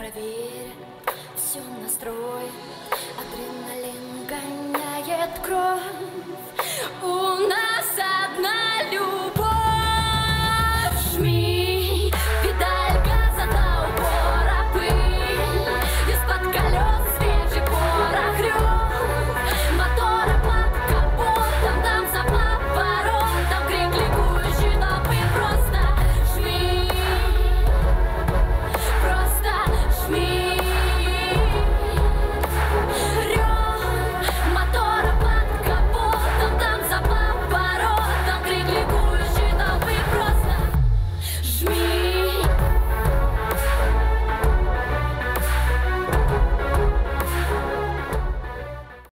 Проверь все настрой Адреналин гоняет кровь.